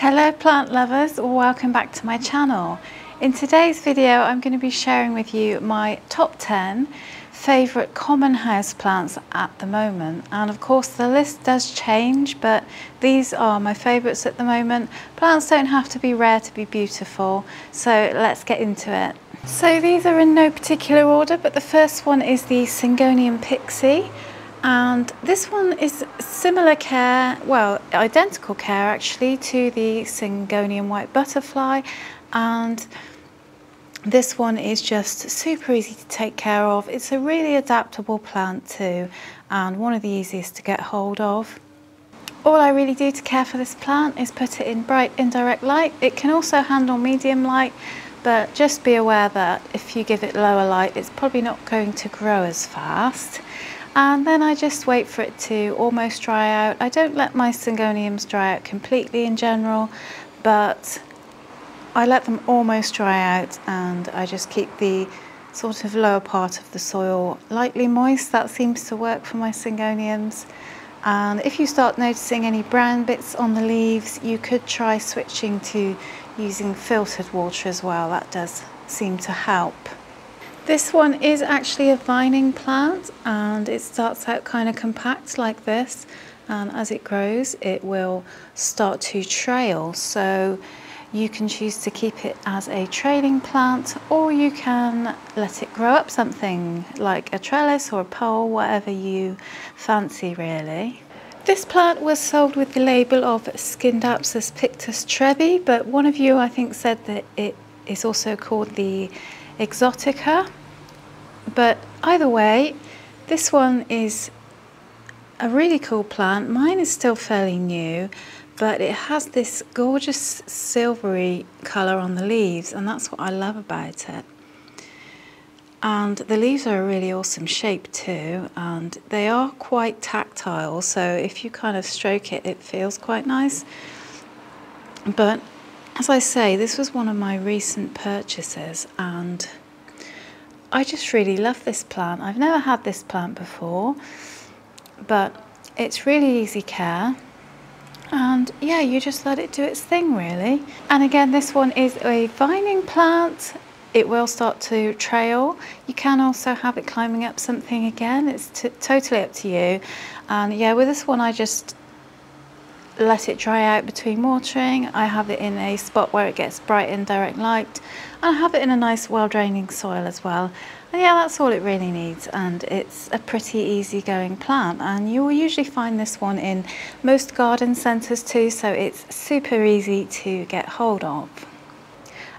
Hello plant lovers, welcome back to my channel. In today's video I'm going to be sharing with you my top 10 favourite common house plants at the moment and of course the list does change but these are my favourites at the moment. Plants don't have to be rare to be beautiful so let's get into it. So these are in no particular order but the first one is the Syngonium pixie and this one is similar care, well identical care actually to the Syngonium white butterfly and this one is just super easy to take care of. It's a really adaptable plant too and one of the easiest to get hold of. All I really do to care for this plant is put it in bright indirect light. It can also handle medium light but just be aware that if you give it lower light it's probably not going to grow as fast and then I just wait for it to almost dry out. I don't let my syngoniums dry out completely in general, but I let them almost dry out and I just keep the sort of lower part of the soil lightly moist. That seems to work for my syngoniums. And if you start noticing any brown bits on the leaves, you could try switching to using filtered water as well. That does seem to help. This one is actually a vining plant and it starts out kind of compact like this and as it grows it will start to trail so you can choose to keep it as a trailing plant or you can let it grow up something like a trellis or a pole, whatever you fancy really. This plant was sold with the label of Scindapsus pictus trebie, but one of you I think said that it is also called the Exotica. But either way, this one is a really cool plant. Mine is still fairly new, but it has this gorgeous silvery colour on the leaves, and that's what I love about it. And the leaves are a really awesome shape too, and they are quite tactile, so if you kind of stroke it, it feels quite nice. But as I say, this was one of my recent purchases, and I just really love this plant. I've never had this plant before, but it's really easy care. And yeah, you just let it do its thing really. And again, this one is a vining plant. It will start to trail. You can also have it climbing up something again. It's totally up to you. And yeah, with this one, I just let it dry out between watering. I have it in a spot where it gets bright indirect light and I have it in a nice well draining soil as well. And yeah, that's all it really needs and it's a pretty easy going plant and you will usually find this one in most garden centres too so it's super easy to get hold of.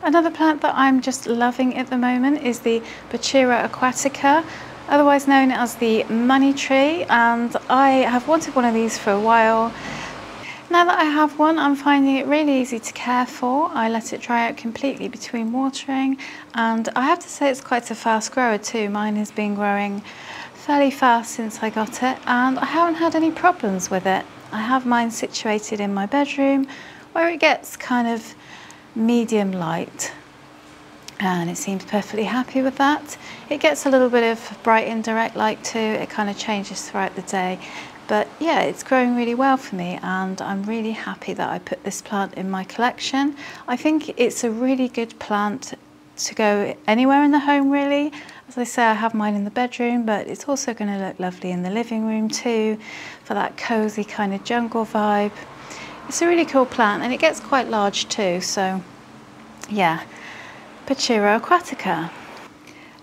Another plant that I'm just loving at the moment is the Pachira aquatica otherwise known as the money tree and I have wanted one of these for a while now that I have one, I'm finding it really easy to care for. I let it dry out completely between watering and I have to say it's quite a fast grower too. Mine has been growing fairly fast since I got it and I haven't had any problems with it. I have mine situated in my bedroom where it gets kind of medium light and it seems perfectly happy with that. It gets a little bit of bright indirect light too, it kind of changes throughout the day but yeah, it's growing really well for me and I'm really happy that I put this plant in my collection. I think it's a really good plant to go anywhere in the home really. As I say, I have mine in the bedroom, but it's also going to look lovely in the living room too, for that cozy kind of jungle vibe. It's a really cool plant and it gets quite large too, so yeah. Pachira aquatica.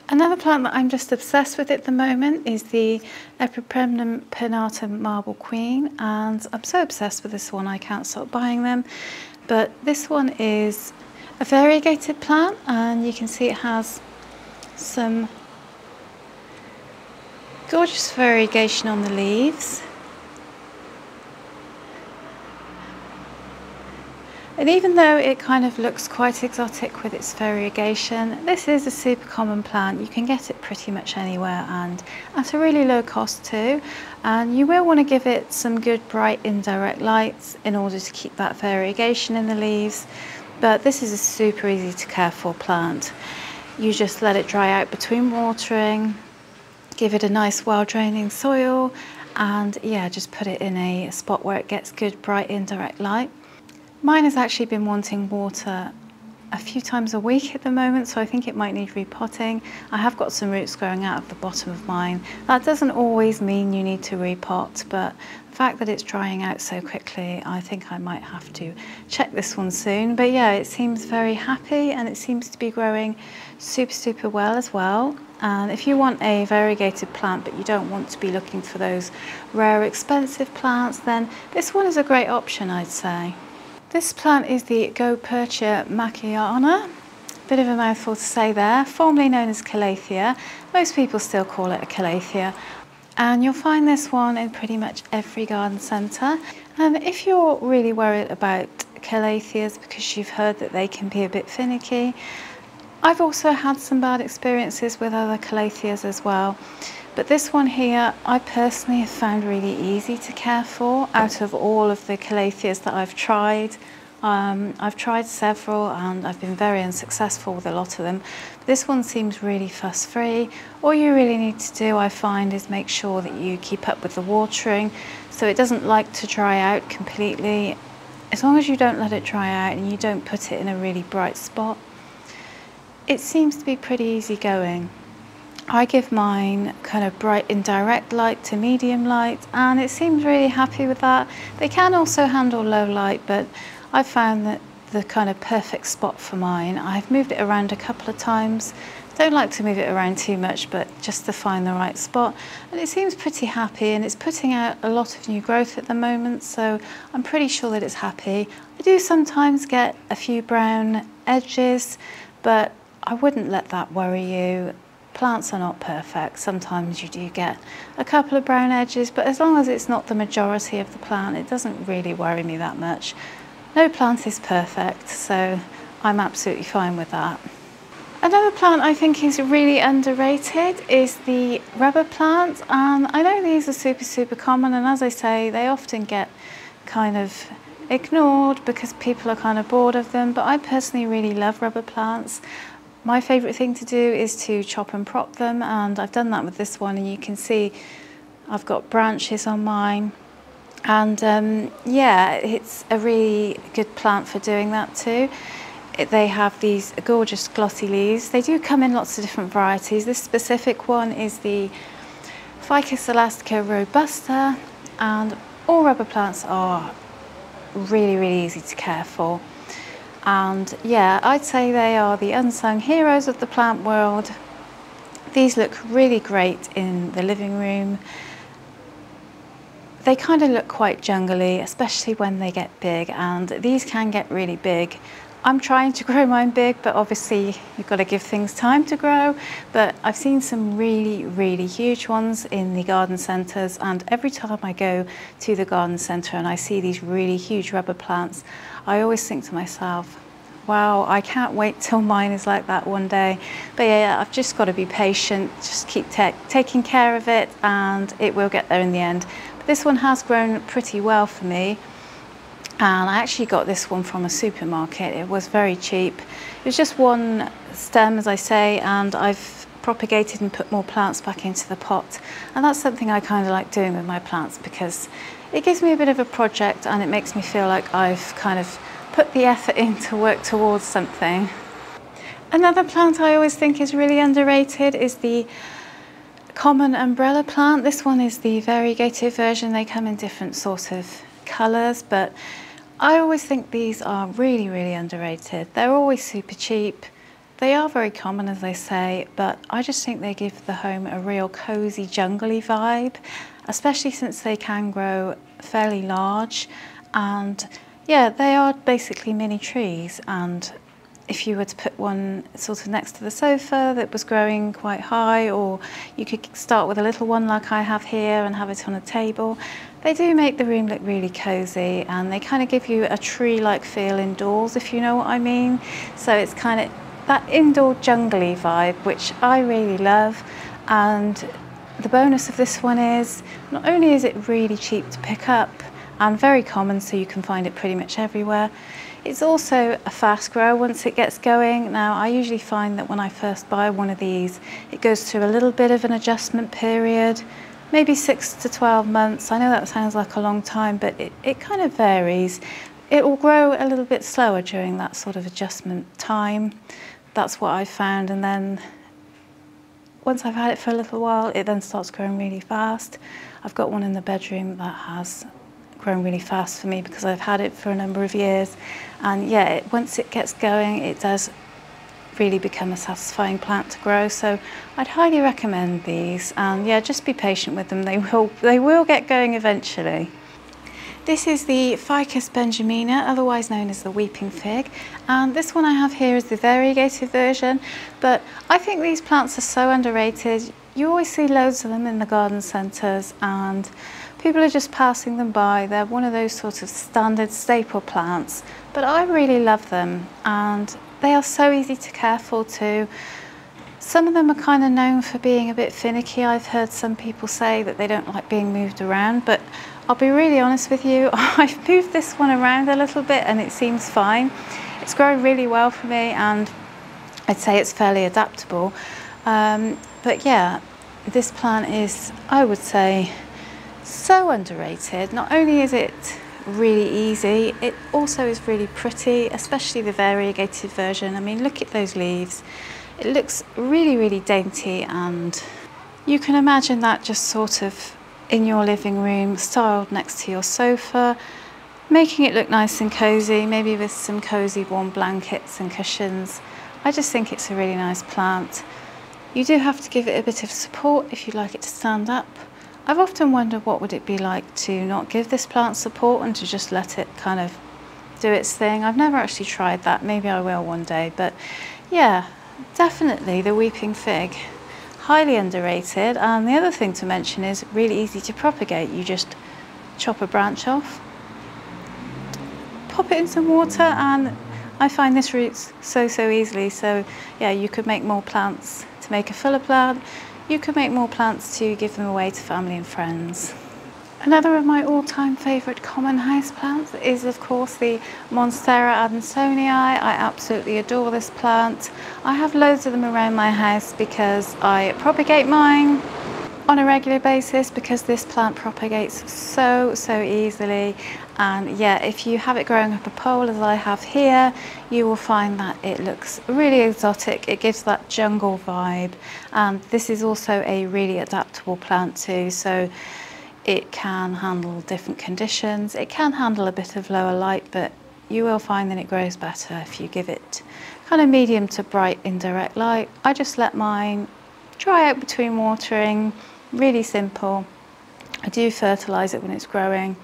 Another plant that I'm just obsessed with at the moment is the Epipremnum pinnata marble queen and I'm so obsessed with this one I can't stop buying them. But this one is a variegated plant and you can see it has some gorgeous variegation on the leaves And even though it kind of looks quite exotic with its variegation, this is a super common plant. You can get it pretty much anywhere and at a really low cost too. And you will want to give it some good bright indirect lights in order to keep that variegation in the leaves. But this is a super easy to care for plant. You just let it dry out between watering, give it a nice well draining soil and yeah, just put it in a spot where it gets good bright indirect light. Mine has actually been wanting water a few times a week at the moment, so I think it might need repotting. I have got some roots growing out of the bottom of mine. That doesn't always mean you need to repot, but the fact that it's drying out so quickly, I think I might have to check this one soon. But yeah, it seems very happy and it seems to be growing super, super well as well. And if you want a variegated plant but you don't want to be looking for those rare expensive plants, then this one is a great option, I'd say. This plant is the Goeppertia makoyana. Bit of a mouthful to say there, formerly known as Calathea. Most people still call it a Calathea. And you'll find this one in pretty much every garden centre. And if you're really worried about Calatheas because you've heard that they can be a bit finicky, I've also had some bad experiences with other Calatheas as well. But this one here, I personally have found really easy to care for out of all of the calatheas that I've tried. Um, I've tried several and I've been very unsuccessful with a lot of them. This one seems really fuss free. All you really need to do, I find, is make sure that you keep up with the watering so it doesn't like to dry out completely. As long as you don't let it dry out and you don't put it in a really bright spot, it seems to be pretty easy going. I give mine kind of bright indirect light to medium light and it seems really happy with that. They can also handle low light but I've found that the kind of perfect spot for mine. I've moved it around a couple of times. Don't like to move it around too much but just to find the right spot and it seems pretty happy and it's putting out a lot of new growth at the moment so I'm pretty sure that it's happy. I do sometimes get a few brown edges but I wouldn't let that worry you. Plants are not perfect. Sometimes you do get a couple of brown edges, but as long as it's not the majority of the plant, it doesn't really worry me that much. No plant is perfect, so I'm absolutely fine with that. Another plant I think is really underrated is the rubber plant. And I know these are super, super common, and as I say, they often get kind of ignored because people are kind of bored of them, but I personally really love rubber plants. My favourite thing to do is to chop and prop them and I've done that with this one and you can see I've got branches on mine and um, yeah it's a really good plant for doing that too. It, they have these gorgeous glossy leaves. They do come in lots of different varieties. This specific one is the Ficus elastica robusta and all rubber plants are really really easy to care for. And yeah, I'd say they are the unsung heroes of the plant world. These look really great in the living room. They kind of look quite jungly, especially when they get big, and these can get really big. I'm trying to grow mine big, but obviously you've got to give things time to grow. But I've seen some really, really huge ones in the garden centres. And every time I go to the garden centre and I see these really huge rubber plants, I always think to myself, wow, I can't wait till mine is like that one day. But yeah, I've just got to be patient, just keep taking care of it and it will get there in the end. But this one has grown pretty well for me and I actually got this one from a supermarket. It was very cheap. It was just one stem, as I say, and I've propagated and put more plants back into the pot. And that's something I kind of like doing with my plants because it gives me a bit of a project and it makes me feel like I've kind of put the effort in to work towards something. Another plant I always think is really underrated is the common umbrella plant. This one is the variegated version. They come in different sort of colours, but I always think these are really, really underrated. They're always super cheap. They are very common, as they say, but I just think they give the home a real cosy, jungly vibe, especially since they can grow fairly large. And yeah, they are basically mini trees. And if you were to put one sort of next to the sofa that was growing quite high, or you could start with a little one like I have here and have it on a table, they do make the room look really cozy and they kind of give you a tree-like feel indoors, if you know what I mean. So it's kind of that indoor jungly vibe, which I really love. And the bonus of this one is not only is it really cheap to pick up and very common, so you can find it pretty much everywhere, it's also a fast grower once it gets going. Now, I usually find that when I first buy one of these, it goes through a little bit of an adjustment period maybe six to 12 months. I know that sounds like a long time, but it, it kind of varies. it will grow a little bit slower during that sort of adjustment time. That's what I've found. And then once I've had it for a little while, it then starts growing really fast. I've got one in the bedroom that has grown really fast for me because I've had it for a number of years. And yeah, it, once it gets going, it does really become a satisfying plant to grow. So I'd highly recommend these. And yeah, just be patient with them. They will, they will get going eventually. This is the Ficus benjamina, otherwise known as the weeping fig. And this one I have here is the variegated version, but I think these plants are so underrated. You always see loads of them in the garden centres and people are just passing them by. They're one of those sort of standard staple plants, but I really love them and they are so easy to care for too. Some of them are kind of known for being a bit finicky. I've heard some people say that they don't like being moved around, but I'll be really honest with you, I've moved this one around a little bit and it seems fine. It's growing really well for me and I'd say it's fairly adaptable. Um, but yeah, this plant is, I would say, so underrated. Not only is it really easy, it also is really pretty, especially the variegated version. I mean, look at those leaves. It looks really, really dainty and you can imagine that just sort of in your living room, styled next to your sofa, making it look nice and cozy, maybe with some cozy warm blankets and cushions. I just think it's a really nice plant. You do have to give it a bit of support if you'd like it to stand up. I've often wondered what would it be like to not give this plant support and to just let it kind of do its thing. I've never actually tried that, maybe I will one day, but yeah, definitely the weeping fig highly underrated. And the other thing to mention is really easy to propagate. You just chop a branch off, pop it in some water and I find this roots so, so easily. So yeah, you could make more plants to make a fuller plant. You could make more plants to give them away to family and friends. Another of my all-time favourite common house plants is of course the Monstera adansonii. I absolutely adore this plant. I have loads of them around my house because I propagate mine on a regular basis because this plant propagates so so easily and yeah if you have it growing up a pole as I have here you will find that it looks really exotic it gives that jungle vibe and this is also a really adaptable plant too so it can handle different conditions. It can handle a bit of lower light, but you will find that it grows better if you give it kind of medium to bright indirect light. I just let mine dry out between watering, really simple. I do fertilise it when it's growing.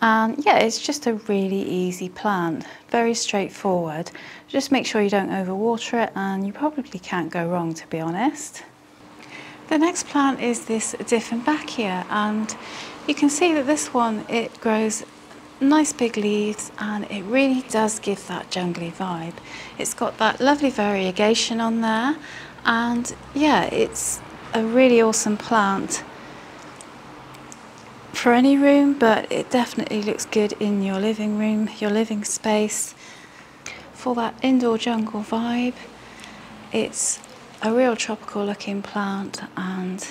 And yeah, it's just a really easy plant, very straightforward. Just make sure you don't overwater it and you probably can't go wrong to be honest. The next plant is this Dieffenbachia and you can see that this one, it grows nice big leaves and it really does give that jungly vibe. It's got that lovely variegation on there and yeah, it's a really awesome plant for any room, but it definitely looks good in your living room, your living space. For that indoor jungle vibe, it's a real tropical looking plant and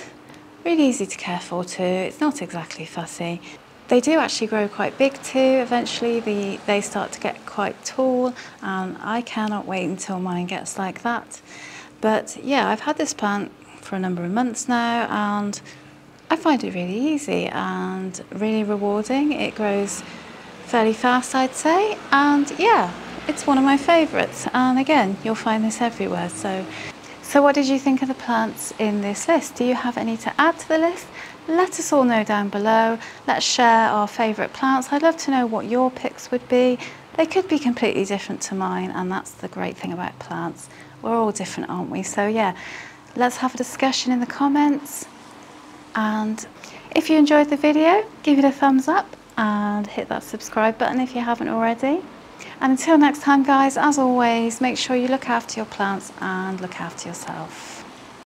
really easy to care for too. It's not exactly fussy. They do actually grow quite big too. Eventually the, they start to get quite tall and I cannot wait until mine gets like that. But yeah, I've had this plant for a number of months now and I find it really easy and really rewarding. It grows fairly fast I'd say and yeah, it's one of my favourites and again you'll find this everywhere so so what did you think of the plants in this list? Do you have any to add to the list? Let us all know down below. Let's share our favourite plants. I'd love to know what your picks would be. They could be completely different to mine and that's the great thing about plants. We're all different, aren't we? So yeah, let's have a discussion in the comments. And if you enjoyed the video, give it a thumbs up and hit that subscribe button if you haven't already. And until next time guys, as always, make sure you look after your plants and look after yourself.